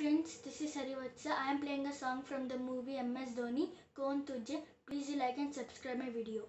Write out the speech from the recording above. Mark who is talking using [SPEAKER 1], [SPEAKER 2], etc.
[SPEAKER 1] friends, this is Harivatsa. I am playing a song from the movie MS Dhoni, Kaun Tujhe. Please like and subscribe my video.